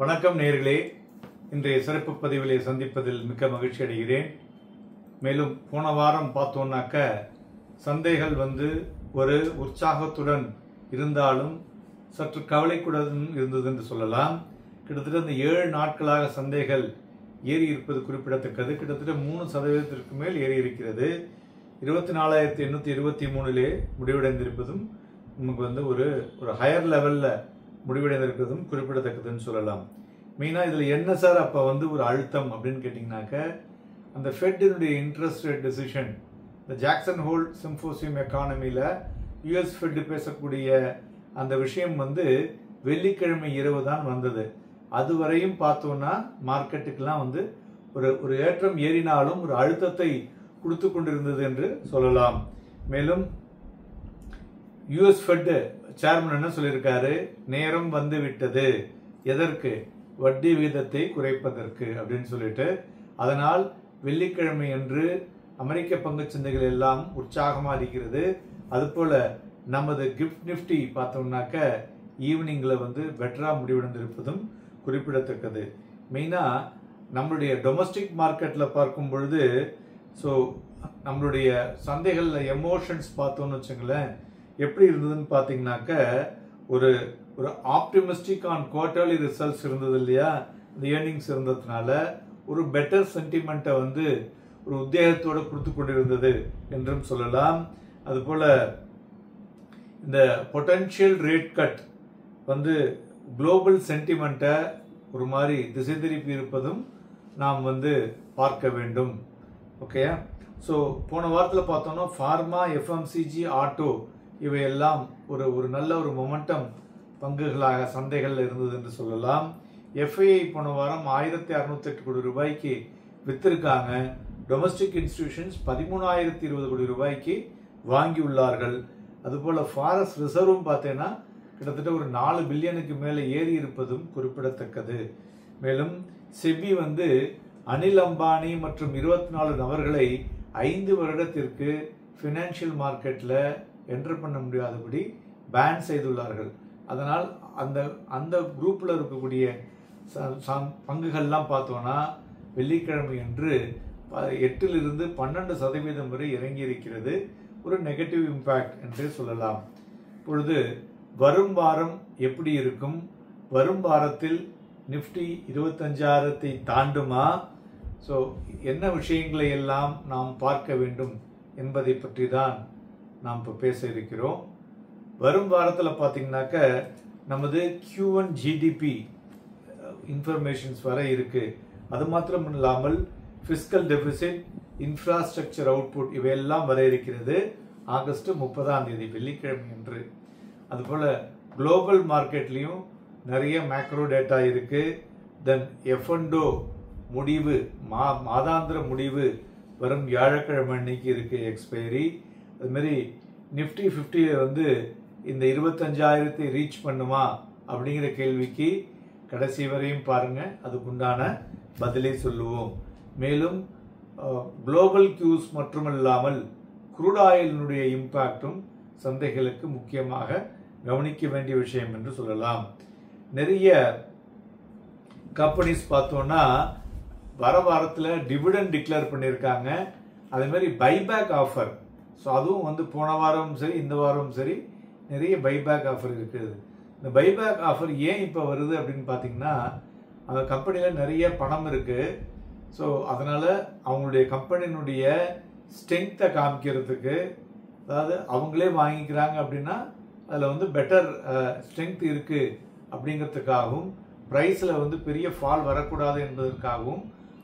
வணக்கம் நேர்களே. இன்றைய சிறப்பு பதிவிலே சந்திப்பதில் மிக்க மகிழ்ச்சி அடைகிறேன். மேலும் போன வாரம் பார்த்தோம்னாக்க சந்தைகள் வந்து ஒரு உற்சாகத்துடன் இருந்தாலும் சற்று கவலைக்குடன் இருந்தது என்று சொல்லலாம். கிட்டத்தட்ட இந்த ஏழு நாட்களாக சந்தைகள் ஏறி இருப்பது குறிப்பிடத்தக்கது. கிட்டத்தட்ட மூணு சதவீதத்திற்கு மேல் ஏறி இருக்கிறது. இருபத்தி நாலாயிரத்தி எண்ணூற்றி இருபத்தி மூணுலே முடிவடைந்திருப்பதும் நமக்கு வந்து ஒரு ஒரு ஹையர் லெவலில் முடிவடைந்திருக்கிறதும் குறிப்பிடத்தக்கதுன்னு சொல்லலாம். மெயினாக இதில் என்ன சார் அப்போ வந்து ஒரு அழுத்தம் அப்படின்னு கேட்டிங்கனாக்க அந்த ஃபெட்டினுடைய இன்ட்ரெஸ்ட் ரேட் டெசிஷன் இந்த ஜாக்சன் ஹோல் சிம்போசியம் எக்கானமியில் யுஎஸ் ஃபெட்டு பேசக்கூடிய அந்த விஷயம் வந்து வெள்ளிக்கிழமை இரவு தான் வந்தது. அதுவரையும் பார்த்தோன்னா மார்க்கெட்டுக்கெல்லாம் வந்து ஒரு ஒரு ஏற்றம் ஏறினாலும் ஒரு அழுத்தத்தை கொடுத்து கொண்டிருந்தது என்று சொல்லலாம். மேலும் யூஎஸ் ஃபெட் சேர்மன் என்ன சொல்லியிருக்காரு? நேரம் வந்து விட்டது. எதற்கு? வட்டி விகிதத்தை குறைப்பதற்கு அப்படின்னு சொல்லிட்டு அதனால் வெள்ளிக்கிழமை அன்று அமெரிக்க பங்குச் சந்தைகள் எல்லாம் உற்சாகமாக இருக்கிறது. அதுபோல் நமது கிஃப்ட் நிஃப்டி பார்த்தோம்னாக்க ஈவினிங்கில் வந்து பெட்டராக முடிவடைந்திருப்பதும் குறிப்பிடத்தக்கது. மெயினாக நம்மளுடைய டொமஸ்டிக் மார்க்கெட்டில் பார்க்கும் பொழுது ஸோ நம்மளுடைய சந்தைகளில் எமோஷன்ஸ் பார்த்தோம்னு வச்சுங்களேன் எப்படி இருந்ததுன்னு பார்த்தீங்கன்னாக்க ஒரு ஒரு ஆப்டிமிஸ்டிக் ஆன் குவார்டர்லி ரிசல்ட்ஸ் இருந்தது இல்லையா? இந்த ஏர்னிங்ஸ் இருந்ததுனால ஒரு பெட்டர் சென்டிமெண்ட்டை வந்து ஒரு உத்தேகத்தோடு கொடுத்து கொண்டிருந்தது என்றும் சொல்லலாம். அதுபோல் இந்த பொட்டன்ஷியல் ரேட் கட் வந்து குளோபல் சென்டிமெண்ட்டை ஒரு மாதிரி திசை திருப்பி இருப்பதும் நாம் வந்து பார்க்க வேண்டும். ஓகே ஸோ போன வாரத்தில் பார்த்தோன்னா ஃபார்மா எஃப்எம்சிஜி ஆட்டோ இவையெல்லாம் ஒரு ஒரு நல்ல ஒரு மொமெண்டம் பங்குகளாக சந்தைகளில் இருந்தது என்று சொல்லலாம். எஃப்ஐஐ போன வாரம் ஆயிரத்தி அறுநூத்தெட்டு கோடி ரூபாய்க்கு வித்திருக்காங்க. டொமஸ்டிக் இன்ஸ்டிடியூஷன்ஸ் பதிமூணாயிரத்தி இருபது கோடி ரூபாய்க்கு வாங்கியுள்ளார்கள். அதுபோல் ஃபாரஸ்ட் ரிசர்வும் பார்த்தீங்கன்னா கிட்டத்தட்ட ஒரு நாலு பில்லியனுக்கு மேலே ஏறி இருப்பதும் குறிப்பிடத்தக்கது. மேலும் செபி வந்து அனில் அம்பானி மற்றும் இருபத்தி நாலு நபர்களை ஐந்து வருடத்திற்கு ஃபினான்ஷியல் மார்க்கெட்டில் என்டர் பண்ண முடியாதபடி பேன் செய்துள்ளார்கள். அதனால் அந்த அந்த குரூப்பில் இருக்கக்கூடிய ச- பங்குகள்லாம் பார்த்தோன்னா வெள்ளிக்கிழமை அன்று ப- எட்டிலிருந்து பன்னெண்டு சதவீதம் வரை இறங்கி இருக்கிறது ஒரு நெகட்டிவ் இம்பேக்ட் என்று சொல்லலாம். இப்பொழுது வரும் வாரம் எப்படி இருக்கும்? வரும் வாரத்தில் நிஃப்டி இருபத்தஞ்சாயிரத்தை தாண்டுமா? ஸோ என்ன விஷயங்களை எல்லாம் நாம் பார்க்க வேண்டும் என்பதை பற்றி தான் நாம் இப்போ பேச இருக்கிறோம். வரும் வாரத்தில் பார்த்தீங்கன்னாக்க நமது கியூ ஒன் ஜிடிபி இன்ஃபர்மேஷன்ஸ் வர இருக்கு. அது மாத்திரம் இல்லாமல் ஃபிஸ்கல் டெபிசிட் இன்ஃப்ராஸ்ட்ரக்சர் அவுட்புட் இவையெல்லாம் வர இருக்கிறது. ஆகஸ்ட் முப்பதாம் தேதி வெள்ளிக்கிழமை அன்று. அதுபோல் குளோபல் மார்க்கெட்லேயும் நிறைய மேக்ரோ டேட்டா இருக்குது தென் எஃப்என்டோ முடிவு மா மாதாந்திர முடிவு வரும் வியாழக்கிழமை அன்னைக்கு இருக்குது எக்ஸ்பைரி அதுமாரி நிஃப்டி ஃபிஃப்டியில் வந்து இந்த இருபத்தஞ்சாயிரத்தை ரீச் பண்ணுமா அப்படிங்கிற கேள்விக்கு கடைசி வரையும் பாருங்கள் அதுக்குண்டான பதிலை சொல்லுவோம். மேலும் குளோபல் கியூஸ் மட்டுமல்லாமல் குரூட் ஆயிலினுடைய இம்பேக்டும் சந்தைகளுக்கு முக்கியமாக கவனிக்க வேண்டிய விஷயம் என்று சொல்லலாம். நிறைய கம்பெனிஸ் பார்த்தோன்னா வர வாரத்தில் டிவிடன் டிக்ளேர் பண்ணியிருக்காங்க. அதே மாதிரி பைபேக் ஆஃபர் ஸோ அதுவும் வந்து போன வாரமும் சரி இந்த வாரமும் சரி நிறைய பைபேக் ஆஃபர் இருக்குது. இந்த பைபேக் ஆஃபர் ஏன் இப்போ வருது அப்படின்னு பார்த்தீங்கன்னா அந்த கம்பெனியில் நிறைய பணம் இருக்குது ஸோ அதனால் அவங்களுடைய கம்பெனியினுடைய ஸ்ட்ரென்த்தை காமிக்கிறதுக்கு அதாவது அவங்களே வாங்கிக்கிறாங்க அப்படின்னா அதில் வந்து பெட்டர் ஸ்ட்ரென்த் இருக்குது அப்படிங்கிறதுக்காகவும் ப்ரைஸில் வந்து பெரிய ஃபால் வரக்கூடாது என்பதற்காகவும்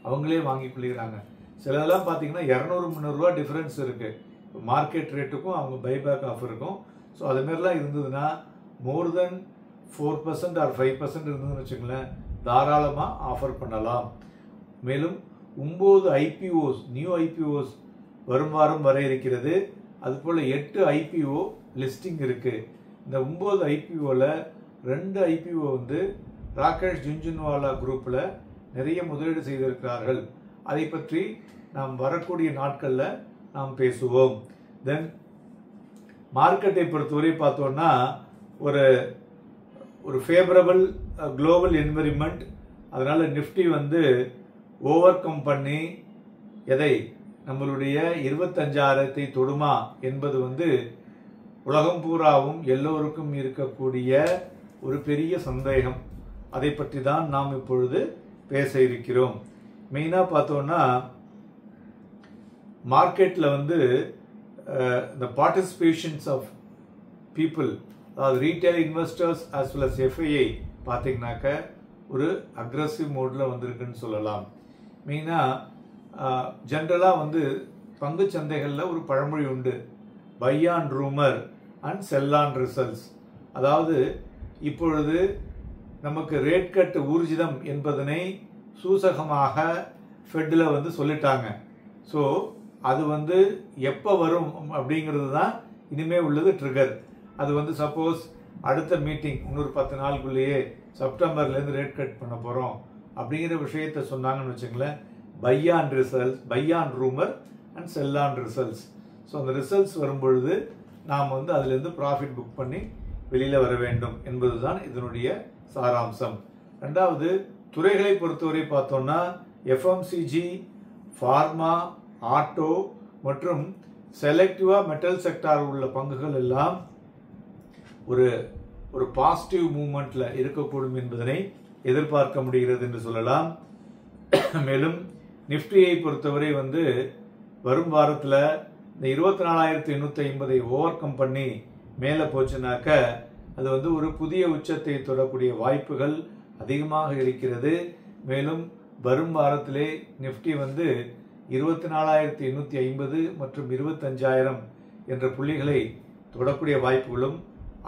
அவங்களே வாங்கி கொள்கிறாங்க. சிலதெல்லாம் பார்த்தீங்கன்னா இரநூறு முந்நூறுரூவா டிஃப்ரென்ஸ் இருக்குது மார்க்கெட் ரேட்டுக்கும் அவங்க பைபேக் இருக்கும் ஸோ அதுமாரிலாம் இருந்ததுன்னா more than four percent or five percent இருந்ததுன்னு வச்சுங்களேன் தாராளமாக ஆஃபர் பண்ணலாம். மேலும் ஒம்பது ஐபிஓஸ் நியூ ஐபிஓஸ் வரும் வாரம் வர இருக்கிறது. அதுபோல் எட்டு ஐபிஓ லிஸ்டிங் இருக்குது இந்த ஒம்பது ஐபிஓவில் ரெண்டு ஐபிஓ வந்து ராகேஷ் ஜுன்ஜுன்வாலா குரூப்பில் நிறைய முதலீடு செய்திருக்கிறார்கள். அதை பற்றி நாம் வரக்கூடிய நாட்களில் நாம் பேசுவோம். தென் மார்க்கெட்டை பொறுத்தவரை பார்த்தோம்னா ஒரு ஒரு ஃபேவரபிள் குளோபல் என்விரிமெண்ட் அதனால் நிஃப்டி வந்து ஓவர் கம் பண்ணி எதை? நம்மளுடைய இருபத்தஞ்சாயிரத்தை தொடுமா? என்பது வந்து உலகம் பூராவும் எல்லோருக்கும் இருக்கக்கூடிய ஒரு பெரிய சந்தேகம். அதை பற்றி தான் நாம் இப்பொழுது பேச இருக்கிறோம். மெயினாக பார்த்தோன்னா மார்க்கெட்டில் வந்து இந்த பார்ட்டிசிபேஷன்ஸ் ஆஃப் பீப்புள் அதாவது retail investors as well as FII பார்த்தீங்கன்னாக்க ஒரு அக்ரஸிவ் மோடில் வந்திருக்குன்னு சொல்லலாம். மெயினாக ஜென்ரலாக வந்து பங்கு சந்தைகளில் ஒரு பழமொழி உண்டு. Buy on rumour and sell on results அதாவது இப்பொழுது நமக்கு ரேட் கட் ஊர்ஜிதம் என்பதனை சூசகமாக ஃபெட்டில் வந்து சொல்லிட்டாங்க. ஸோ அது வந்து எப்போ வரும் அப்படிங்கிறது தான் இனிமேல் உள்ளது ட்ரிகர் அது வந்து சப்போஸ் அடுத்த மீட்டிங் இன்னொரு பத்து நாளுக்குள்ளேயே செப்டம்பர்லேருந்து ரேட் கட் பண்ண போகிறோம் அப்படிங்கிற விஷயத்த சொன்னாங்கன்னு வச்சுங்களேன் buy on results buy on rumour and sell on results so அந்த ரிசல்ட்ஸ் வரும்பொழுது நாம் வந்து அதுலேருந்து ப்ராஃபிட் புக் பண்ணி வெளியில் வர வேண்டும் என்பது தான் இதனுடைய சாராம்சம். ரெண்டாவது துறைகளை பொறுத்தவரை பார்த்தோம்னா எஃப்எம்சிஜி ஃபார்மா ஆட்டோ மற்றும் செலக்டிவாக மெட்டல் செக்டார் உள்ள பங்குகள் எல்லாம் ஒரு ஒரு பாசிட்டிவ் மூமெண்ட்ல இருக்கக்கூடும் என்பதனை எதிர்பார்க்க முடிகிறது என்று சொல்லலாம். மேலும் நிஃப்டியை பொறுத்தவரை வந்து வரும் வாரத்தில் இந்த இருபத்தி நாலாயிரத்தி எண்ணூற்றி ஐம்பதை ஓவர் கம் பண்ணி மேலே போச்சுனாக்க அது வந்து ஒரு புதிய உச்சத்தை தொடக்கூடிய வாய்ப்புகள் அதிகமாக இருக்கிறது. மேலும் வரும் வாரத்திலே நிஃப்டி வந்து இருபத்தி நாலாயிரத்தி எண்ணூற்றி ஐம்பது மற்றும் இருபத்தஞ்சாயிரம் என்ற புள்ளிகளை தொடக்கூடிய வாய்ப்புகளும்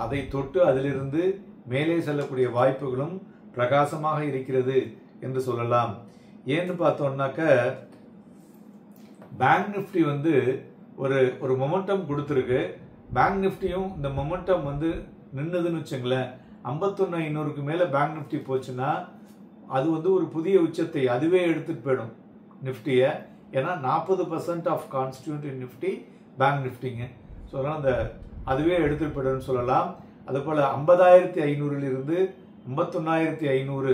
அதை தொட்டு அதிலிருந்து மேலே செல்லக்கூடிய வாய்ப்புகளும் பிரகாசமாக இருக்கிறது என்று சொல்லலாம். ஏன்னு பார்த்தோம்னாக்க பேங்க் நிஃப்டி வந்து ஒரு ஒரு மொமெண்டம் கொடுத்துருக்கு. பேங்க் நிஃப்டியும் இந்த மொமெண்டம் வந்து நின்னுதுன்னு வச்சுங்களேன். ஐம்பத்தொன்னு ஐநூறுக்கு மேலே பேங்க் நிஃப்டி போச்சுன்னா அது வந்து ஒரு புதிய உச்சத்தை அதுவே எடுத்துகிட்டு போயிடும் நிஃப்டியை. ஏன்னா நாற்பது percent of constituent in Nifty bank நிஃப்டிங்க so அதனால் அந்த அதுவே எடுத்துட்டு போயிடும்னு சொல்லலாம். அதுபோல் ஐம்பதாயிரத்தி ஐநூறுலேருந்து ஐம்பத்தொன்னாயிரத்தி ஐநூறு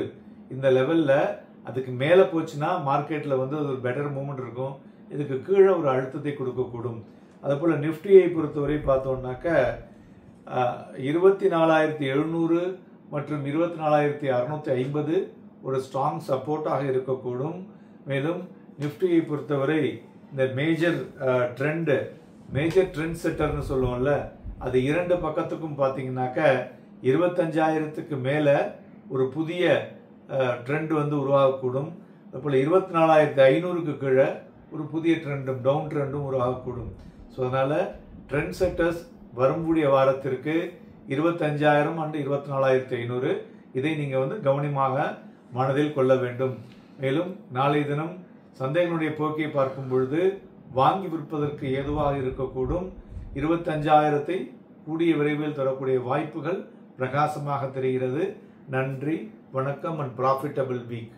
இந்த லெவலில் அதுக்கு மேலே போச்சுன்னா மார்க்கெட்டில் வந்து அது ஒரு பெட்டர் மூமெண்ட் இருக்கும். இதுக்கு கீழே ஒரு அழுத்தத்தை கொடுக்கக்கூடும். அதுபோல் நிஃப்டியை பொறுத்தவரை பார்த்தோம்னாக்க இருபத்தி நாலாயிரத்தி எழுநூறு மற்றும் இருபத்தி நாலாயிரத்தி அறநூற்றி ஐம்பது ஒரு ஸ்ட்ராங் சப்போர்ட்டாக இருக்கக்கூடும். மேலும் நிஃப்டியை பொறுத்தவரை இந்த மேஜர் ட்ரெண்டு மேஜர் ட்ரெண்ட் செட்டர்னு சொல்லுவோம்ல அது இரண்டு பக்கத்துக்கும் பார்த்தீங்கன்னாக்க இருபத்தஞ்சாயிரத்துக்கு மேலே ஒரு புதிய ட்ரெண்ட் வந்து உருவாகக்கூடும். அதுபோல் இருபத்தி நாலாயிரத்து ஐநூறுக்கு கீழே ஒரு புதிய ட்ரெண்டும் டவுன் ட்ரெண்டும் உருவாகக்கூடும். ஸோ அதனால் ட்ரெண்ட் செட்டர்ஸ் வரக்கூடிய வாரத்திற்கு இருபத்தஞ்சாயிரம் அண்டு இருபத்தி நாலாயிரத்து ஐநூறு இதை நீங்கள் வந்து கவனமாக மனதில் கொள்ள வேண்டும். மேலும் நாளைய தினம் சந்தைகளுடைய போக்கை பார்க்கும் பொழுது வாங்கி விற்பதற்கு ஏதுவாக இருக்கக்கூடும். இருபத்தஞ்சாயிரத்தை கூடிய விரைவில் தரக்கூடிய வாய்ப்புகள் பிரகாசமாக தெரிகிறது. நன்றி வணக்கம் அண்ட் ப்ராஃபிட்டபிள் வீக்